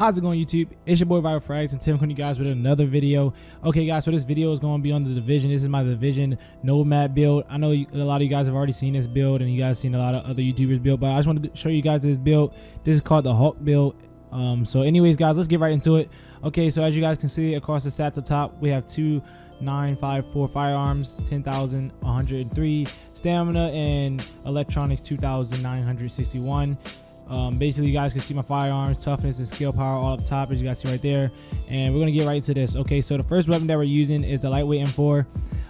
How's it going YouTube? It's your boy Vyrl Frags and Tim coming you guys with another video. Okay guys, so this video is going to be on the Division. This is my Division Nomad build. I know a lot of you guys have already seen this build and you guys seen a lot of other YouTubers build, but I just want to show you guys this build. This is called the Hulk build. Um, so anyways guys, let's get right into it. Okay, so as you guys can see across the stats up top, we have two 954 firearms, 10,103 stamina, and electronics 2,961. Um, basically, you guys can see my firearms, toughness, and skill power all up top, as you guys see right there. And we're gonna get right into this. Okay, so the first weapon that we're using is the lightweight M4.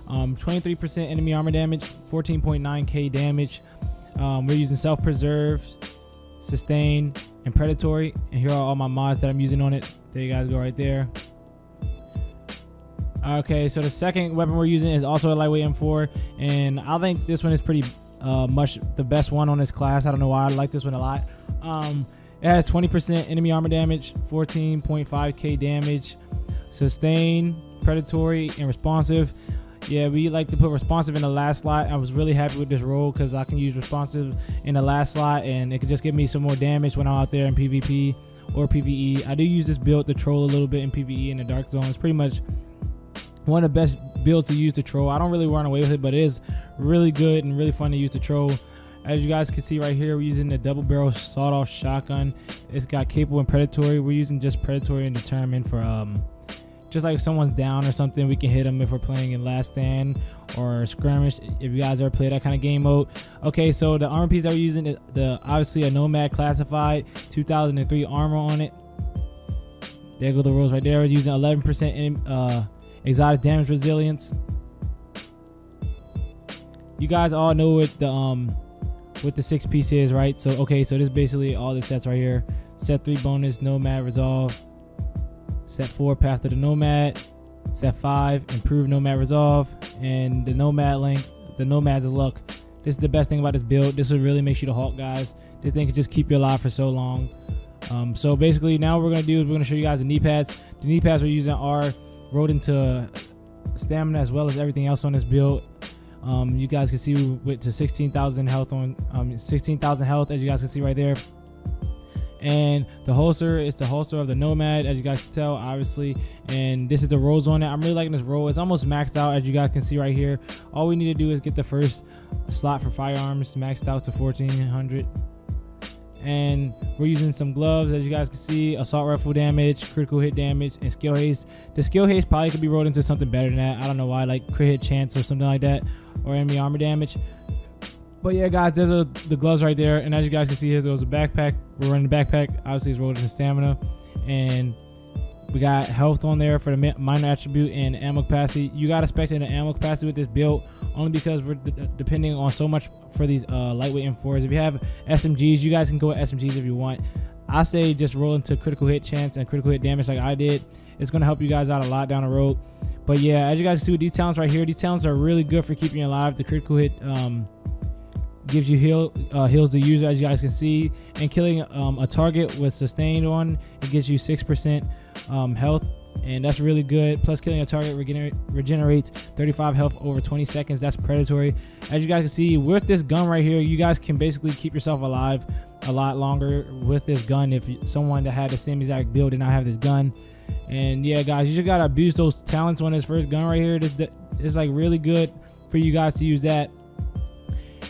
23% um, enemy armor damage, 14.9k damage. Um, we're using self-preserve, sustain, and predatory. And here are all my mods that I'm using on it. There you guys go right there. Okay, so the second weapon we're using is also a lightweight M4, and I think this one is pretty uh, much the best one on this class. I don't know why I like this one a lot. Um, it has 20% enemy armor damage, 14.5k damage, sustain, predatory, and responsive. Yeah, we like to put responsive in the last slot. I was really happy with this role because I can use responsive in the last slot and it can just give me some more damage when I'm out there in PvP or PvE. I do use this build to troll a little bit in PvE in the dark zone. It's pretty much one of the best builds to use to troll. I don't really run away with it, but it is really good and really fun to use to troll. As you guys can see right here, we're using the double barrel sawed-off shotgun. It's got capable and predatory. We're using just predatory and determined for um, just like if someone's down or something, we can hit them if we're playing in last stand or skirmish. If you guys ever play that kind of game mode. Okay, so the armor piece that we're using, the obviously a Nomad classified 2003 armor on it. There go the rules right there. We're using 11% uh, exotic damage resilience. You guys all know what the um what the six pieces, right? So okay, so this is basically all the sets right here. Set three bonus, nomad resolve. Set four path to the nomad. Set five, improve nomad resolve. And the nomad link, the nomad's of luck. This is the best thing about this build. This will really make you the Hulk, guys. This thing can just keep you alive for so long. Um, so basically now what we're gonna do is we're gonna show you guys the knee pads. The knee pads we're using are rode into stamina as well as everything else on this build. Um, you guys can see we went to 16,000 health on um, 16,000 health as you guys can see right there. And the holster is the holster of the Nomad, as you guys can tell, obviously. And this is the rolls on it. I'm really liking this roll. It's almost maxed out, as you guys can see right here. All we need to do is get the first slot for firearms maxed out to 1400 and we're using some gloves. As you guys can see assault rifle damage critical hit damage and skill haste. The skill haste probably could be rolled into something better than that. I don't know why like crit hit chance or something like that or enemy armor damage. But yeah guys there's a, the gloves right there. And as you guys can see here goes a backpack. We're running the backpack. Obviously it's rolled into stamina. And we got health on there for the minor attribute and ammo capacity. You got to expect an ammo capacity with this build only because we're depending on so much for these uh, lightweight M4s. If you have SMGs, you guys can go with SMGs if you want. I say just roll into critical hit chance and critical hit damage like I did. It's going to help you guys out a lot down the road. But yeah, as you guys see with these talents right here, these talents are really good for keeping you alive. The critical hit um, gives you heal uh, heals the user as you guys can see and killing um, a target with sustained on it gives you six percent um, health and that's really good. Plus killing a target regener regenerates 35 health over 20 seconds. That's predatory. As you guys can see with this gun right here you guys can basically keep yourself alive a lot longer with this gun. If someone that had the same exact build did not have this gun. And yeah guys you just gotta abuse those talents on this first gun right here. It's like really good for you guys to use that.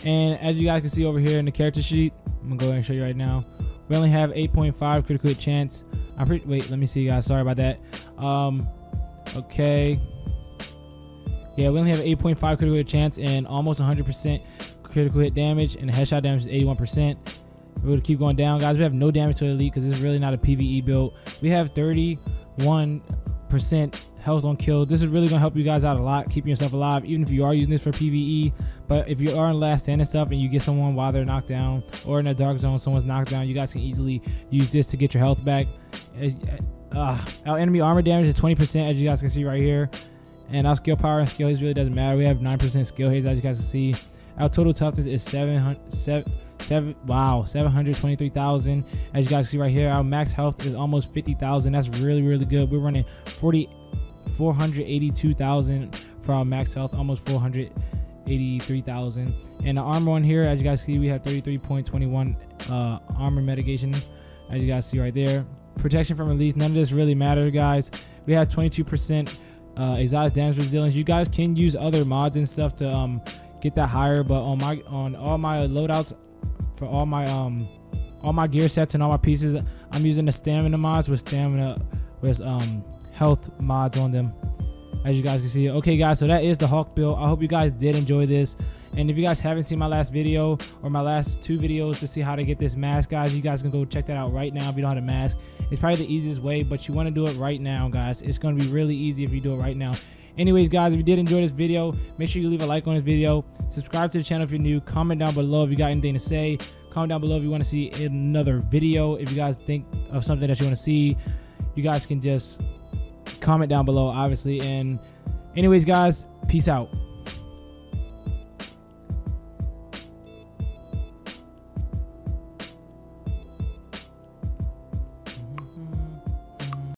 And as you guys can see over here in the character sheet, I'm gonna go ahead and show you right now. We only have 8.5 critical hit chance. I'm pretty, wait, let me see guys, sorry about that. Um, okay. Yeah, we only have 8.5 critical hit chance and almost 100% critical hit damage and headshot damage is 81%. We're gonna keep going down, guys. We have no damage to elite because this is really not a PvE build. We have 31% health on kill. This is really gonna help you guys out a lot, keeping yourself alive, even if you are using this for PvE. But if you are in last stand and stuff and you get someone while they're knocked down or in a dark zone, someone's knocked down, you guys can easily use this to get your health back. Uh, our enemy armor damage is 20% as you guys can see right here. And our skill power and skill haste really doesn't matter. We have 9% skill haste as you guys can see. Our total toughness is 700, 7, seven wow 723,000 as you guys see right here our max health is almost 50,000 that's really really good we're running 40 482,000 for our max health, almost 483,000. And the armor on here, as you guys see, we have 33.21 uh, armor mitigation, as you guys see right there. protection from elites. None of this really matters, guys. We have 22% uh, exotic damage resilience. You guys can use other mods and stuff to um, get that higher, but on my on all my loadouts for all my um all my gear sets and all my pieces, I'm using the stamina mods with stamina with um health mods on them. As you guys can see. Okay guys so that is the Hulk build. I hope you guys did enjoy this. And if you guys haven't seen my last video or my last two videos to see how to get this mask guys you guys can go check that out right now if you don't have a mask. It's probably the easiest way but you want to do it right now guys. It's going to be really easy if you do it right now anyways guys if you did enjoy this video make sure you leave a like on this video subscribe to the channel if you're new comment down below if you got anything to say comment down below if you want to see another video if you guys think of something that you want to see you guys can just comment down below, obviously. And anyways, guys, peace out.